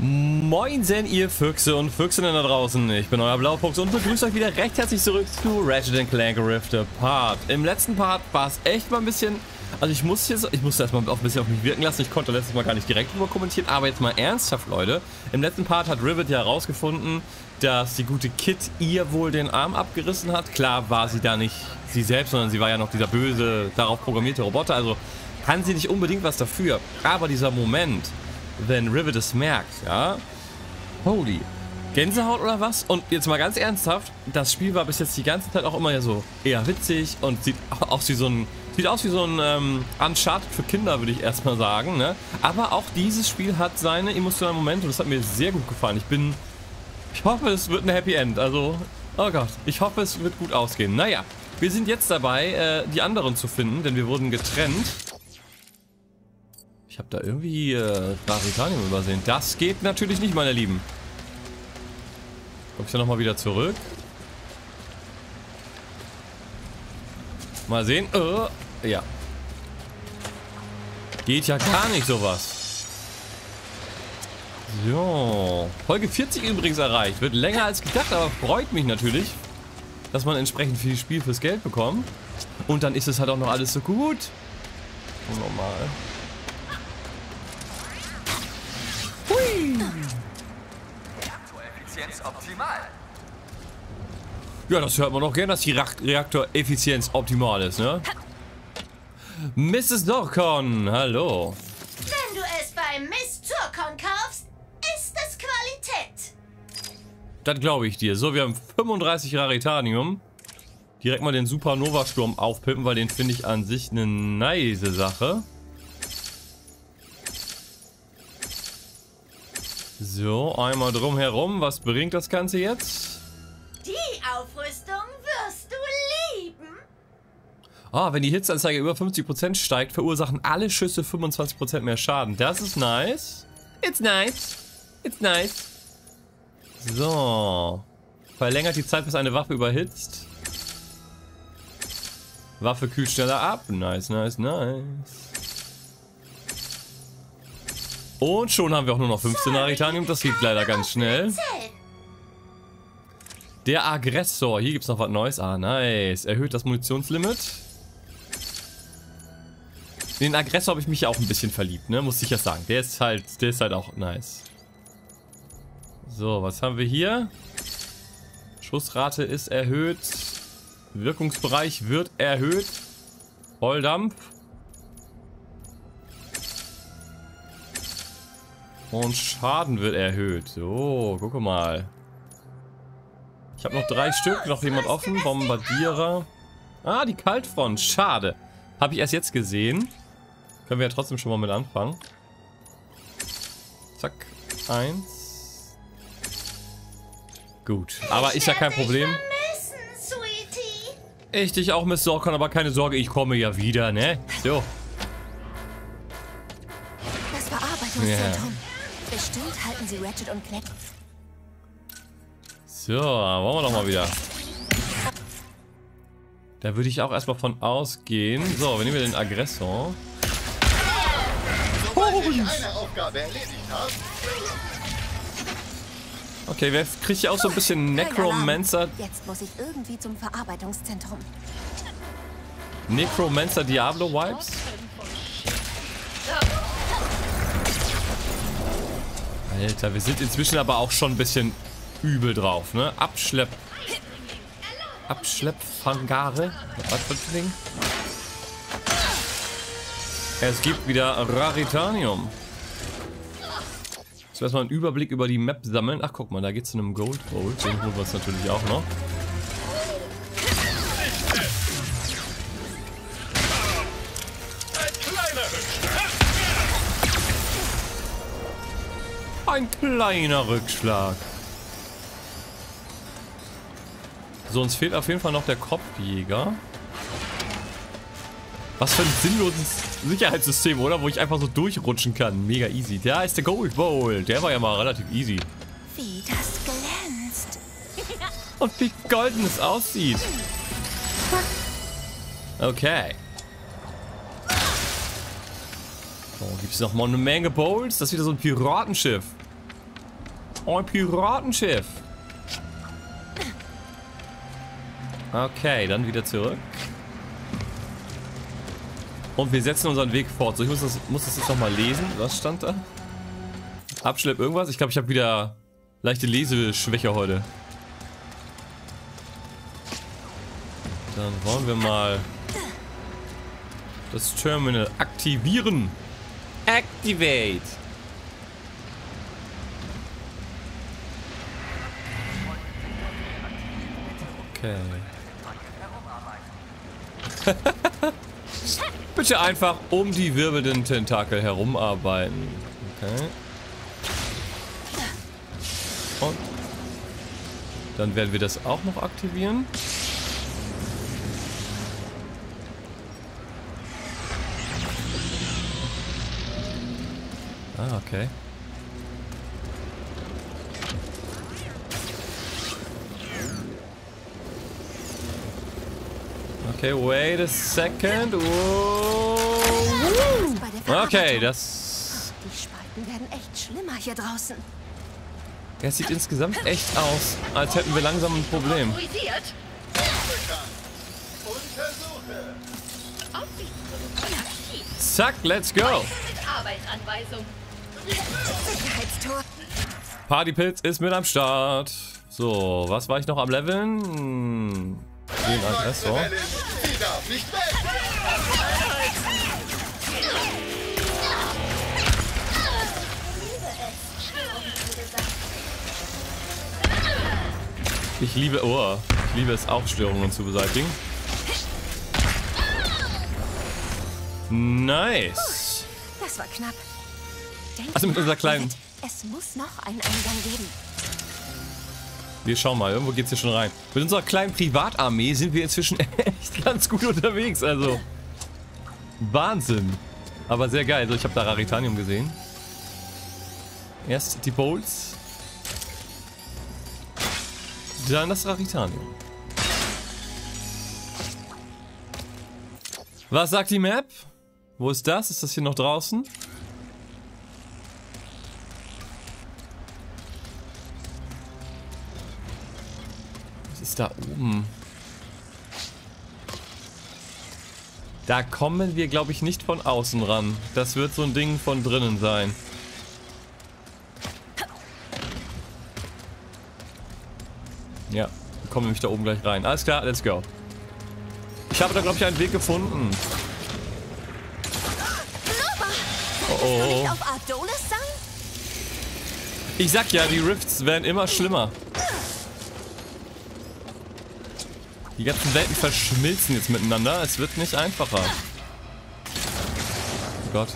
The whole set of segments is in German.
Moinsen, ihr Füchse und Füchsinnen da draußen. Ich bin euer Blaufuchs und begrüße euch wieder recht herzlich zurück zu Ratchet Clank Rift Apart. Im letzten Part war es echt mal ein bisschen... Also ich muss jetzt, ich musste erstmal ein bisschen auf mich wirken lassen. Ich konnte letztes Mal gar nicht direkt drüber kommentieren, aber jetzt mal ernsthaft, Leute. Im letzten Part hat Rivet ja herausgefunden, dass die gute Kit ihr wohl den Arm abgerissen hat. Klar war sie da nicht sie selbst, sondern sie war ja noch dieser böse, darauf programmierte Roboter. Also kann sie nicht unbedingt was dafür. Aber dieser Moment, wenn Rivet es merkt, ja. Holy. Gänsehaut oder was? Und jetzt mal ganz ernsthaft, das Spiel war bis jetzt die ganze Zeit auch immer ja so eher witzig und sieht aus wie so ein sieht aus wie so ein ähm, Uncharted für Kinder, würde ich erstmal sagen, ne? Aber auch dieses Spiel hat seine emotionalen Momente und das hat mir sehr gut gefallen. Ich bin ich hoffe, es wird ein Happy End. Also, oh Gott, ich hoffe, es wird gut ausgehen. Naja, wir sind jetzt dabei, äh, die anderen zu finden, denn wir wurden getrennt. Ich habe da irgendwie äh, übersehen. Das geht natürlich nicht, meine Lieben. Komme ich da nochmal wieder zurück? Mal sehen. Äh, ja. Geht ja gar nicht sowas. So. Folge 40 übrigens erreicht. Wird länger als gedacht, aber freut mich natürlich, dass man entsprechend viel Spiel fürs Geld bekommt. Und dann ist es halt auch noch alles so gut. Normal. Reaktoreffizienz optimal. Ja, das hört man doch gern, dass die Reaktoreffizienz optimal ist, ne? Mrs. Dorcon, hallo. Wenn du es bei Miss Turcon kaufst, ist es Qualität. Das glaube ich dir. So, wir haben 35 Raritanium. Direkt mal den Supernova-Sturm aufpippen, weil den finde ich an sich eine nice Sache. So, einmal drumherum. Was bringt das Ganze jetzt? Die Aufrüstung wirst du lieben. Ah, wenn die Hitzanzeige über 50% steigt, verursachen alle Schüsse 25% mehr Schaden. Das ist nice. It's nice. It's nice. So. Verlängert die Zeit, bis eine Waffe überhitzt. Waffe kühlt schneller ab. Nice, nice, nice. Und schon haben wir auch nur noch 15 Aritanium. Das geht leider ganz schnell. Der Aggressor. Hier gibt es noch was Neues. Ah, nice. Erhöht das Munitionslimit. Den Aggressor habe ich mich ja auch ein bisschen verliebt, ne? Muss ich ja sagen. Der ist halt, der ist halt auch nice. So, was haben wir hier? Schussrate ist erhöht. Wirkungsbereich wird erhöht. Volldampf. Und Schaden wird erhöht. So, gucke mal. Ich habe noch drei Stück. Noch jemand offen. Bombardierer. Ah, die Kaltfront. Schade. Habe ich erst jetzt gesehen. Können wir ja trotzdem schon mal mit anfangen. Zack. Eins. Gut. Aber ist ja kein Problem. Ich dich auch, Miss Sorkan, aber keine Sorge, ich komme ja wieder, ne? So. Das Verarbeitungszentrum. Yeah. Bestimmt halten sie Ratchet und Clank. So, wollen wir doch mal wieder. Da würde ich auch erstmal von ausgehen. So, wir nehmen wir den Aggressor. Okay, wer kriegt hier auch so ein bisschen Necromancer? Jetzt muss ich irgendwie zum Verarbeitungszentrum. Necromancer Diablo Vibes? Alter, wir sind inzwischen aber auch schon ein bisschen übel drauf, ne? Abschlepp... Abschleppfangare? Was für ein Ding? Es gibt wieder Raritanium. Zuerst mal einen Überblick über die Map sammeln. Ach, guck mal, da geht's zu einem Gold Bowl. Den holen wir uns natürlich auch noch. Ein kleiner Rückschlag. So, uns fehlt auf jeden Fall noch der Kopfjäger. Was für ein sinnloses Sicherheitssystem, oder? Wo ich einfach so durchrutschen kann. Mega easy. Da ist der Gold Bowl. Der war ja mal relativ easy. Wie das glänzt. Und wie golden es aussieht. Okay. Oh, gibt es noch mal eine Menge Bowls? Das ist wieder so ein Piratenschiff. Ein Piratenschiff. Okay, dann wieder zurück. Und wir setzen unseren Weg fort. So, ich muss das, muss das jetzt nochmal lesen. Was stand da? Abschlepp irgendwas? Ich glaube, ich habe wieder leichte Leseschwäche heute. Dann wollen wir mal das Terminal aktivieren. Activate. Okay. Bitte einfach um die wirbelnden Tentakel herumarbeiten. Okay. Und dann werden wir das auch noch aktivieren. Ah, okay. Okay, wait a second. Whoa. Okay, das... Die Spalten werden echt schlimmer hier draußen. Es sieht insgesamt echt aus, als hätten wir langsam ein Problem. Zack, let's go. Partypilz ist mit am Start. So, was war ich noch am Leveln? Den Aggressor. Ich liebe, oh, ich liebe es auch, Störungen zu beseitigen. Nice. Das war knapp. Denk Also mit unserer kleinen-. Es muss noch einen Eingang geben. Wir schauen mal, irgendwo geht's hier schon rein. Mit unserer kleinen Privatarmee sind wir inzwischen echt ganz gut unterwegs, also. Wahnsinn. Aber sehr geil. Also ich habe da Raritanium gesehen. Erst die Bolts. Dann das Raritanium. Was sagt die Map? Wo ist das? Ist das hier noch draußen? Ist da oben? Da kommen wir, glaube ich, nicht von außen ran. Das wird so ein Ding von drinnen sein. Ja, wir kommen nämlich da oben gleich rein. Alles klar, let's go. Ich habe da, glaube ich, einen Weg gefunden. Oh, oh. sein? Ich sag ja, die Rifts werden immer schlimmer. Die ganzen Welten verschmilzen jetzt miteinander. Es wird nicht einfacher. Oh Gott.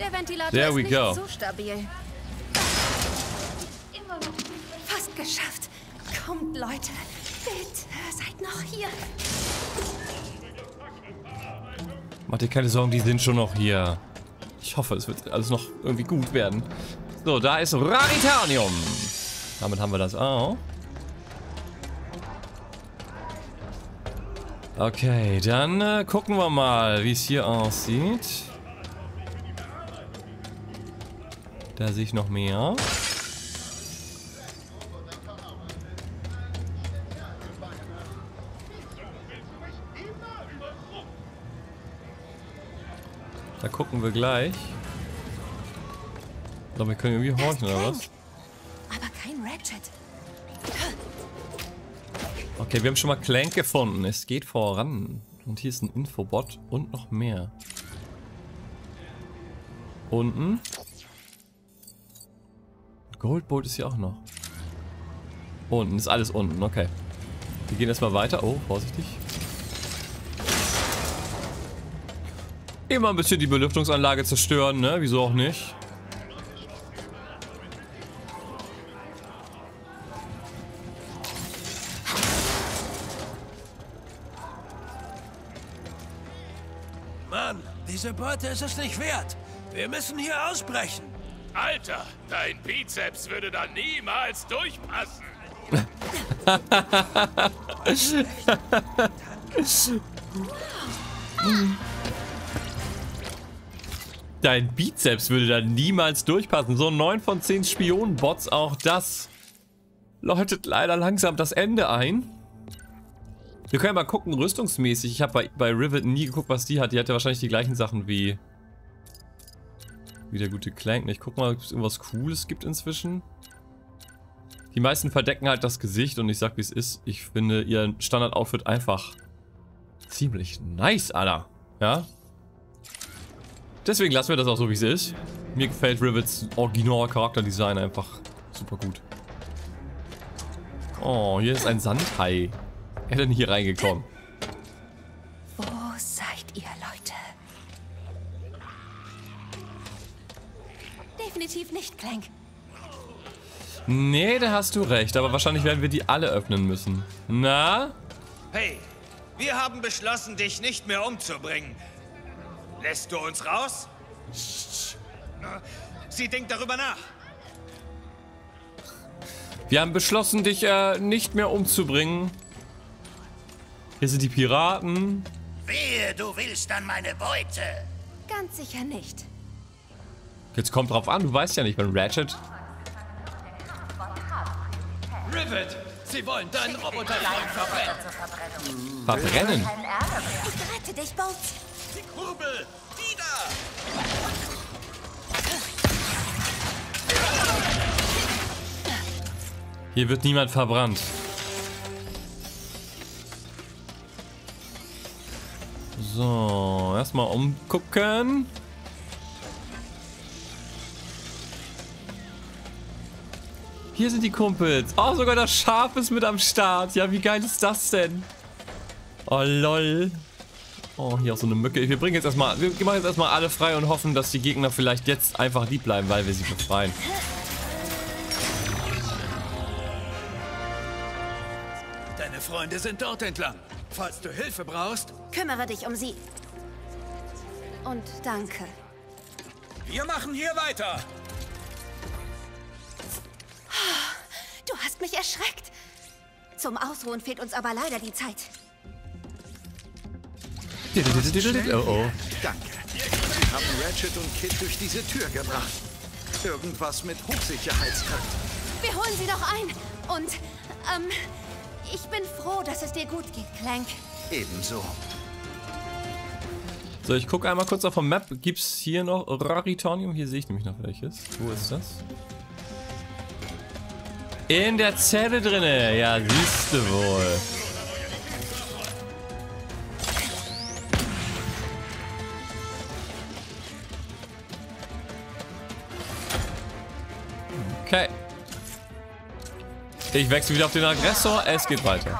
Der Ventilator There ist we nicht go. so stabil. Fast geschafft. Kommt, Leute. Bitte, seid noch hier. Mach dir keine Sorgen, die sind schon noch hier. Ich hoffe, es wird alles noch irgendwie gut werden. So, da ist Raritanium. Damit haben wir das auch. Okay, dann äh, gucken wir mal, wie es hier aussieht. Da sehe ich noch mehr. Da gucken wir gleich. Ich glaube, wir können irgendwie horchen, oder was? Kein Ratchet. Okay, wir haben schon mal Clank gefunden. Es geht voran. Und hier ist ein Infobot und noch mehr. Unten. Goldbolt ist hier auch noch. Unten, ist alles unten, okay. Wir gehen erstmal weiter. Oh, vorsichtig. Immer ein bisschen die Belüftungsanlage zerstören, ne? Wieso auch nicht? Diese Beute ist es nicht wert. Wir müssen hier ausbrechen. Alter, dein Bizeps würde da niemals durchpassen. Dein Bizeps würde da niemals durchpassen. So 9 von 10 Spionenbots, auch das läutet leider langsam das Ende ein. Wir können ja mal gucken, rüstungsmäßig. Ich habe bei, bei Rivet nie geguckt, was die hat. Die hat ja wahrscheinlich die gleichen Sachen wie, wie der gute Clank. Ich guck mal, ob es irgendwas Cooles gibt inzwischen. Die meisten verdecken halt das Gesicht und ich sag, wie es ist. Ich finde ihr Standard-Outfit einfach ziemlich nice, Alter. Ja? Deswegen lassen wir das auch so, wie es ist. Mir gefällt Rivets Original-Charakterdesign einfach super gut. Oh, hier ist ein Sandhai. Er denn hier reingekommen? Wo seid ihr, Leute? Definitiv nicht, Clank. Nee, da hast du recht, aber wahrscheinlich werden wir die alle öffnen müssen. Na? Hey, wir haben beschlossen, dich nicht mehr umzubringen. Lässt du uns raus? Sie denkt darüber nach. Wir haben beschlossen, dich äh, nicht mehr umzubringen. Hier sind die Piraten. Wehe, du willst an meine Beute. Ganz sicher nicht. Jetzt kommt drauf an, du weißt ja nicht, wenn Ratchet... Rivet, sie wollen deinen Roboter verbrennen. Verbrennen? Ich rette dich, Bolts. Die Kurbel! Wieder! Hier wird niemand verbrannt. So, erstmal umgucken. Hier sind die Kumpels. Oh, sogar das Schaf ist mit am Start. Ja, wie geil ist das denn? Oh, lol. Oh, hier auch so eine Mücke. Wir bringen jetzt erstmal, wir machen jetzt erstmal alle frei und hoffen, dass die Gegner vielleicht jetzt einfach lieb bleiben, weil wir sie befreien. Freunde sind dort entlang. Falls du Hilfe brauchst, Kümmere dich um sie. Und danke. Wir machen hier weiter! Du hast mich erschreckt. Zum Ausruhen fehlt uns aber leider die Zeit. Oh, oh. Danke. Sie haben Ratchet und Kid durch diese Tür gebracht. Irgendwas mit Hochsicherheitstrakt. Wir holen sie doch ein. Und, ähm, ich bin froh, dass es dir gut geht, Clank. Ebenso. So, ich gucke einmal kurz auf der Map. Gibt es hier noch Raritonium? Hier sehe ich nämlich noch welches. Wo ist das? In der Zelle drinne. Ja, siehst du wohl. Okay. Ich wechsle wieder auf den Aggressor. Es geht weiter.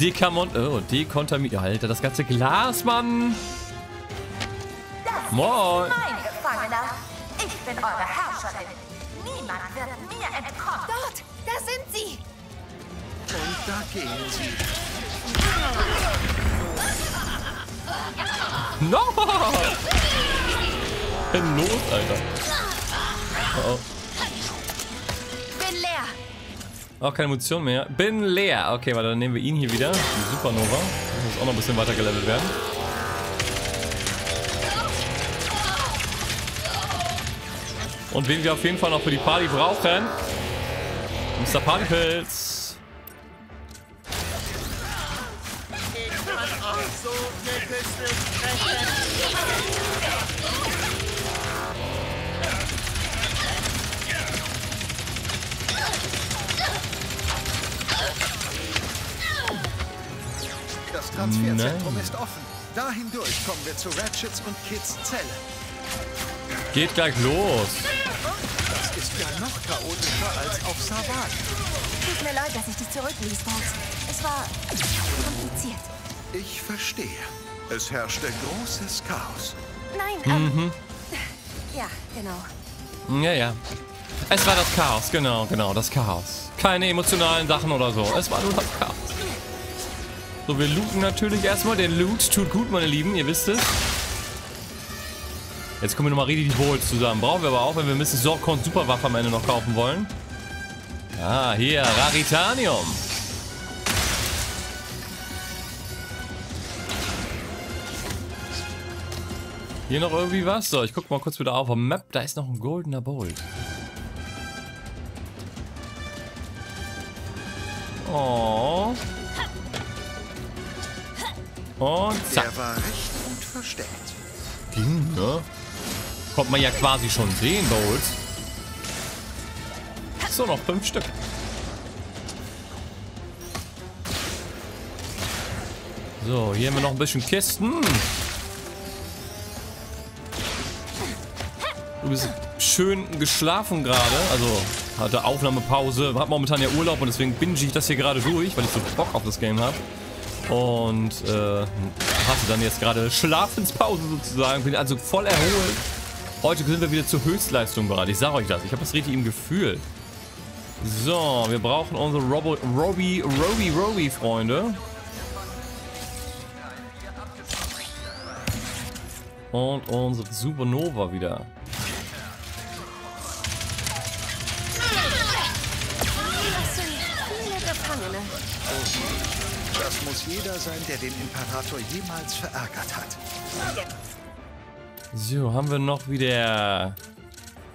Dekamon... Oh, dekontaminiert. Alter, das ganze Glas, Mann. Moin. Ich bin eure Herrscherin. Niemand wird mir entkommen. Dort, da sind sie. Und da gehen sie. No! In Not, Alter. Oh, oh. Bin leer. Auch keine Munition mehr. Bin leer. Okay, warte, dann nehmen wir ihn hier wieder. Die Supernova. Muss auch noch ein bisschen weiter gelevelt werden. Und wen wir auf jeden Fall noch für die Party brauchen. Mr. Partypilz. Transferzentrum Nein. ist offen. Dahin durch kommen wir zu Ratchets und Kids Zelle. Geht gleich los. Das ist ja noch chaotischer als auf Savat. Tut mir leid, dass ich dich zurückließ, Bolts. Es war kompliziert. Ich verstehe. Es herrschte großes Chaos. Nein, ähm... Ja, genau. Ja, ja. Es war das Chaos, genau, genau, das Chaos. Keine emotionalen Sachen oder so. Es war nur das Chaos. So, wir looten natürlich erstmal. Der Loot tut gut, meine Lieben. Ihr wisst es. Jetzt kommen wir nochmal richtig die Holz zusammen. Brauchen wir aber auch, wenn wir Mrs. Sorkons Superwaffe am Ende noch kaufen wollen. Ah, hier. Raritanium. Hier noch irgendwie was? So, ich guck mal kurz wieder auf am Map. Da ist noch ein goldener Bolt. Oh. Und zack. Der war recht gut versteckt. Ging, ne? Kommt man ja quasi schon sehen, Bowls. So, noch fünf Stück. So, hier haben wir noch ein bisschen Kisten. Du bist schön geschlafen gerade. Also hatte Aufnahmepause. Hab momentan ja Urlaub und deswegen binge ich das hier gerade durch, weil ich so Bock auf das Game habe. Und äh, hatte dann jetzt gerade Schlafenspause sozusagen. Bin also voll erholt. Heute sind wir wieder zur Höchstleistung bereit. Ich sag euch das. Ich habe das richtig im Gefühl. So, wir brauchen unsere Robo Roby, Roby, Roby, Freunde. Und unsere Supernova wieder. Jeder sein, der den Imperator jemals verärgert hat. So, haben wir noch wieder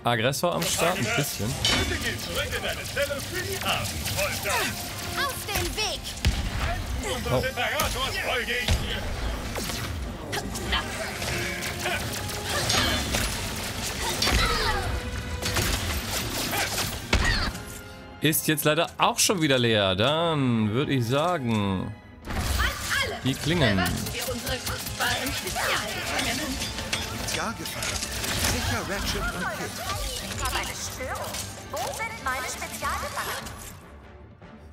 Aggressor am Start? Ein bisschen. Bitte geh zurück in deine Zelle für die Abendfolter. Auf den Weg! Unseres Imperators folge ich dir. Ist jetzt leider auch schon wieder leer. Dann würde ich sagen, die Klingen. Ja. Sicher Ratchet und Kit. Ich habe eine Störung. Wo sind meine Spezialgefangenen?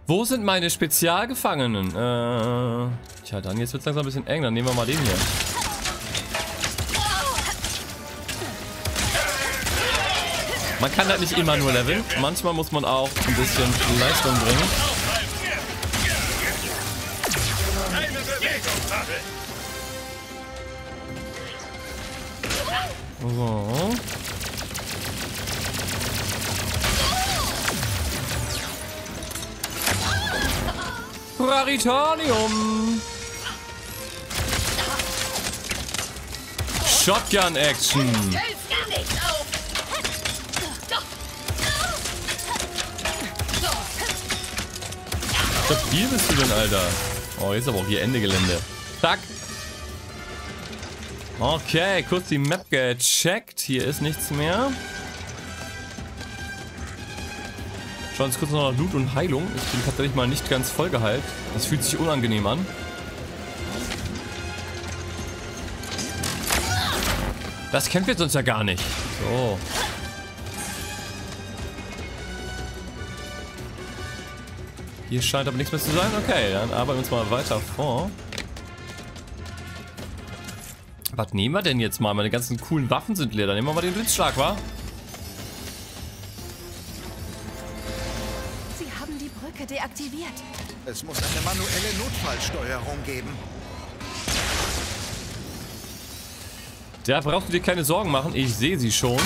Wo sind meine Spezialgefangenen? Äh, tja, dann jetzt wird es langsam ein bisschen eng. Dann nehmen wir mal den hier. Man kann halt nicht immer nur leveln. Manchmal muss man auch ein bisschen Leistung bringen. So. Raritanium. Shotgun Action. Hilf gar nicht auf! Stabil bist du denn, Alter? Oh, jetzt aber auch hier Ende Gelände. Zack. Okay, kurz die Map gecheckt. Hier ist nichts mehr. Schauen wir uns kurz noch nach Loot und Heilung. Ich bin tatsächlich mal nicht ganz voll geheilt. Das fühlt sich unangenehm an. Das kennt wir sonst ja gar nicht. So. Hier scheint aber nichts mehr zu sein. Okay, dann arbeiten wir uns mal weiter vor. Was nehmen wir denn jetzt mal? Meine ganzen coolen Waffen sind leer. Dann nehmen wir mal den Blitzschlag, wa? Sie haben die Brücke deaktiviert. Es muss eine manuelle Notfallsteuerung geben. Da brauchst du dir keine Sorgen machen. Ich sehe sie schon.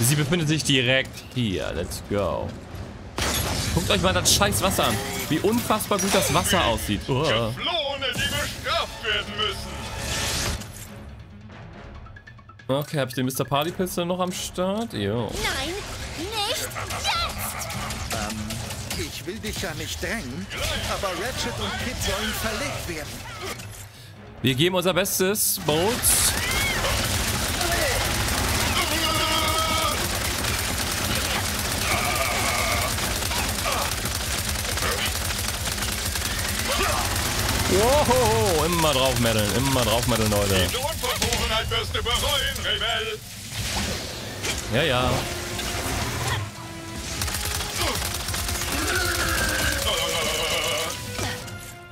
Sie befindet sich direkt hier. Let's go. Guckt euch mal das scheiß Wasser an. Wie unfassbar gut das Wasser aussieht. Oh. Geflohene, die bestraft werden müssen. Okay, habe ich den Mr. Party Pistol noch am Start? Jo. Nein, nicht jetzt! Ich will dich ja nicht drängen, aber Ratchet und Kit sollen verlegt werden. Wir geben unser Bestes. Boats. Wow, immer drauf meddeln, immer drauf meddeln, Leute. Diese Unverfrorenheit wirst du bereuen, Rebell. Ja, ja.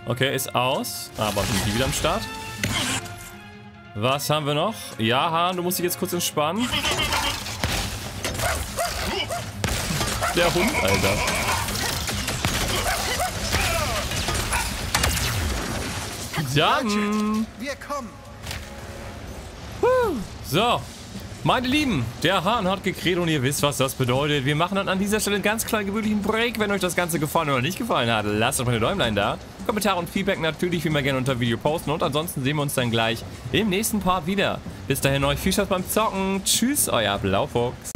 Okay, ist aus. Aber sind die wieder am Start? Was haben wir noch? Ja, Hahn, du musst dich jetzt kurz entspannen. Der Hund, Alter. Dann. Wir kommen. So, meine Lieben, der Hahn hat gekräht und ihr wisst, was das bedeutet. Wir machen dann an dieser Stelle einen ganz kleinen gewöhnlichen Break. Wenn euch das Ganze gefallen oder nicht gefallen hat, lasst doch mal eine Däumlein da. Kommentare und Feedback natürlich wie immer gerne unter Video posten. Und ansonsten sehen wir uns dann gleich im nächsten Part wieder. Bis dahin euch viel Spaß beim Zocken. Tschüss, euer Blaufuchs.